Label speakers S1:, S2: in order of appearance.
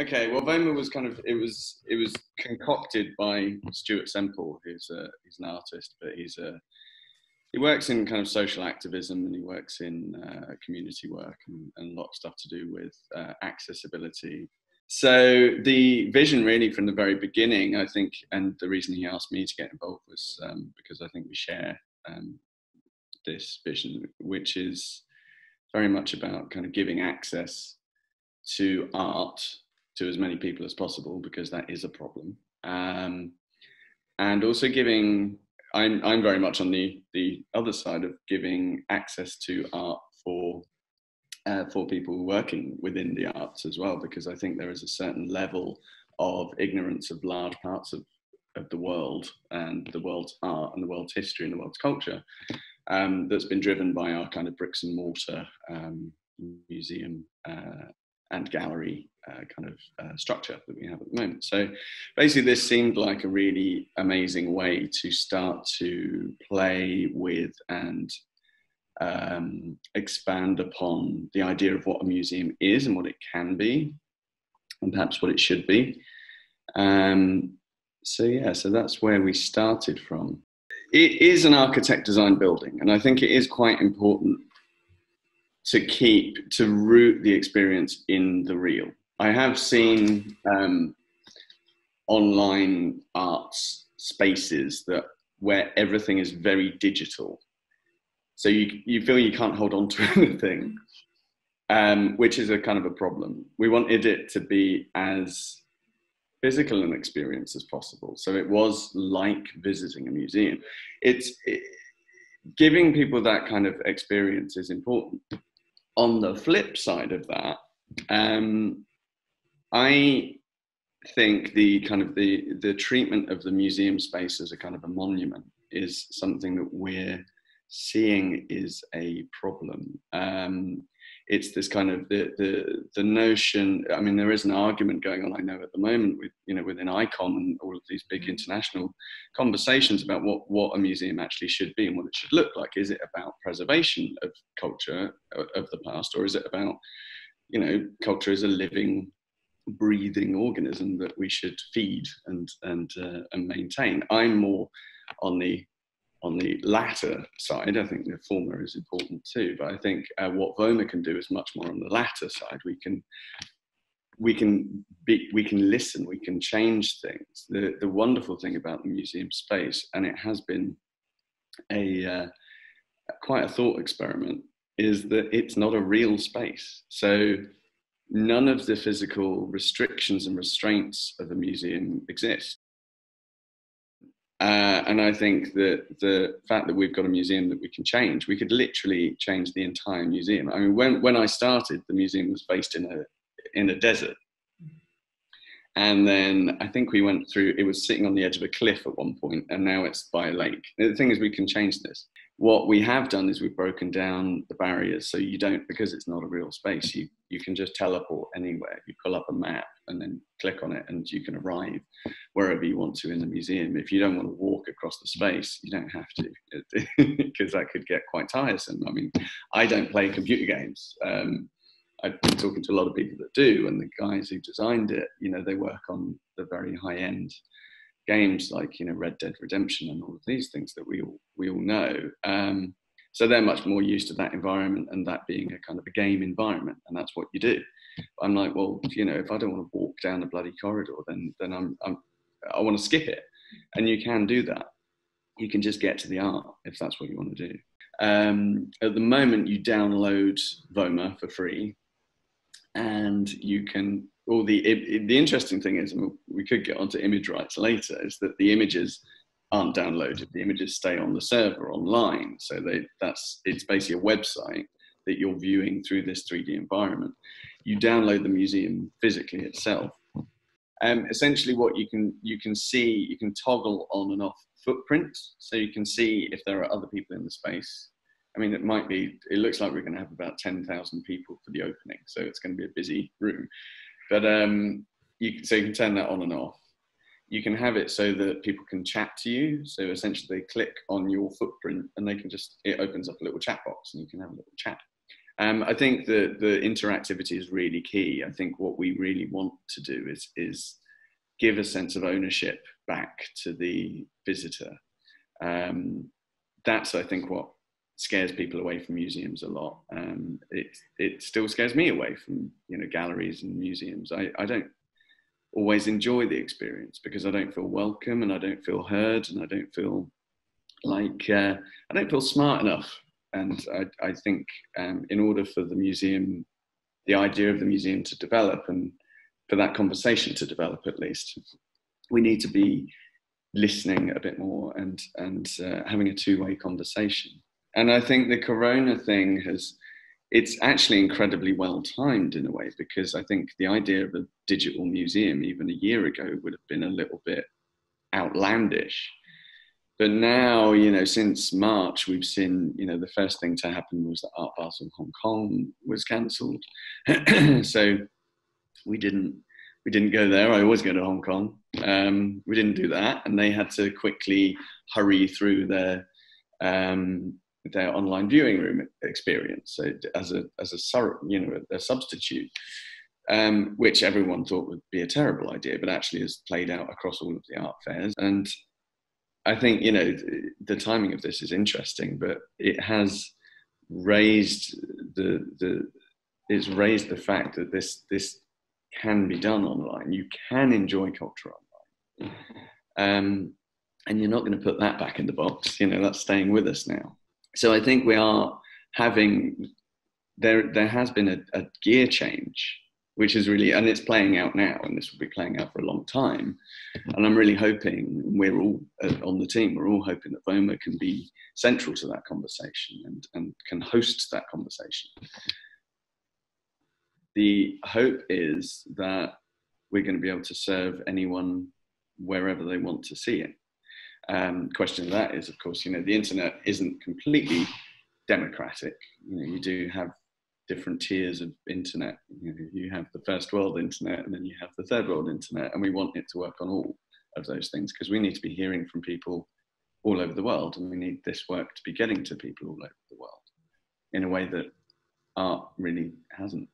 S1: Okay, well, Voma was kind of it was it was concocted by Stuart Semple, who's a he's an artist, but he's a he works in kind of social activism and he works in uh, community work and, and, a lot of stuff to do with uh, accessibility. So the vision, really, from the very beginning, I think, and the reason he asked me to get involved was um, because I think we share um, this vision, which is very much about kind of giving access to art to as many people as possible because that is a problem. Um, and also giving, I'm, I'm very much on the, the other side of giving access to art for, uh, for people working within the arts as well, because I think there is a certain level of ignorance of large parts of, of the world and the world's art and the world's history and the world's culture um, that's been driven by our kind of bricks and mortar um, museum uh, and gallery uh, kind of uh, structure that we have at the moment. So basically, this seemed like a really amazing way to start to play with and um, expand upon the idea of what a museum is and what it can be, and perhaps what it should be. Um, so yeah, so that's where we started from. It is an architect design building, and I think it is quite important to keep to root the experience in the real. I have seen um, online arts spaces that where everything is very digital, so you you feel you can't hold on to anything, um, which is a kind of a problem. We wanted it to be as physical an experience as possible, so it was like visiting a museum. It's it, giving people that kind of experience is important on the flip side of that, um, I think the kind of the the treatment of the museum space as a kind of a monument is something that we're seeing is a problem. Um, it's this kind of the, the the notion. I mean, there is an argument going on. I know at the moment with you know within ICOM and all of these big mm. international conversations about what what a museum actually should be and what it should look like. Is it about preservation of culture of the past, or is it about you know culture is a living breathing organism that we should feed and and uh, and maintain. I'm more on the on the latter side, I think the former is important too. But I think uh, what Voma can do is much more on the latter side. We can we can be, we can listen, we can change things. The the wonderful thing about the museum space, and it has been a uh, quite a thought experiment, is that it's not a real space. So none of the physical restrictions and restraints of a museum exist. Uh, and I think that the fact that we've got a museum that we can change, we could literally change the entire museum. I mean, when, when I started, the museum was based in a, in a desert. And then I think we went through, it was sitting on the edge of a cliff at one point, and now it's by a lake. The thing is, we can change this what we have done is we've broken down the barriers. So you don't because it's not a real space you you can just teleport anywhere. You pull up a map and then click on it and you can arrive wherever you want to in the museum. If you don't want to walk across the space you don't have to because that could get quite tiresome. I mean i don't play computer games. Um, I've been talking to a lot of people that do, and the guys who designed it, you know, they work on the very high end games like you know Red Dead Redemption and all of these things that we all we all know. Um, so they're much more used to that environment and that being a kind of a game environment, and that's what you do. I'm like, well, you know, if I don't want to walk down a bloody corridor, then then I'm, I'm I want to skip it, and you can do that. You can just get to the art if that's what you want to do. Um, at the moment, you download Voma for free, and you can well, the the interesting thing is, we could get onto image rights later, is that the images aren't downloaded. The images stay on the server online. So they that's it's basically a website that you're viewing through this 3D environment. You download the museum physically itself. Um, essentially, what you can you can see, you can toggle on and off footprints, so you can see if there are other people in the space. I mean, it might be. It looks like we're going to have about ten thousand people for the opening, so it's going to be a busy room. But um, you, so you can turn that on and off. You can have it so that people can chat to you. So essentially, they click on your footprint and they can just, it opens up a little chat box and you can have a little chat. Um, I think that the interactivity is really key. I think what we really want to do is is give a sense of ownership back to the visitor. Um, that's I think what scares people away from museums a lot. Um, it it still scares me away from you know galleries and museums. I, I don't always enjoy the experience because I don't feel welcome and I don't feel heard and I don't feel like uh, I don't feel smart enough. And I, I think um, in order for the museum, the idea of the museum to develop and for that conversation to develop at least, we need to be listening a bit more and and uh, having a two-way conversation. And I think the Corona thing has it's actually incredibly well timed in a way because I think the idea of a digital museum even a year ago would have been a little bit outlandish. But now, you know, since March, we've seen, you know, the first thing to happen was that Art Basel Hong Kong was cancelled. so we didn't we didn't go there. I always go to Hong Kong. Um, we didn't do that, and they had to quickly hurry through their um, their online viewing room experience so as a as a sur- you know a substitute, um, which everyone thought would be a terrible idea, but actually has played out across all of the art fairs. And I think you know the timing of this is interesting, but it has raised the the it's raised the fact that this this can be done online. You can enjoy culture online. Um, and you're not going to put that back in the box. You know, that's staying with us now. So I think we are having, there, there has been a, a gear change, which is really, and it's playing out now, and this will be playing out for a long time. And I'm really hoping, we're all uh, on the team, we're all hoping that VOMA can be central to that conversation and, and can host that conversation the hope is that we're going to be able to serve anyone wherever they want to see it. Um, question of that is, of course, you know, the internet isn't completely democratic. You know, you do have different tiers of internet. You, know, you have the first world internet, and then you have the third world internet, and we want it to work on all of those things because we need to be hearing from people all over the world, and we need this work to be getting to people all over the world in a way that art really hasn't.